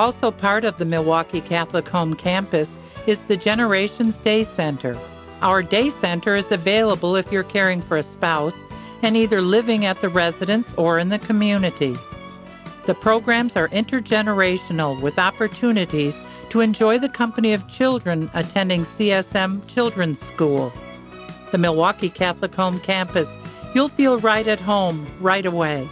Also, part of the Milwaukee Catholic Home Campus is the Generations Day Center. Our day center is available if you're caring for a spouse and either living at the residence or in the community. The programs are intergenerational with opportunities to enjoy the company of children attending CSM Children's School. The Milwaukee Catholic Home Campus, you'll feel right at home right away.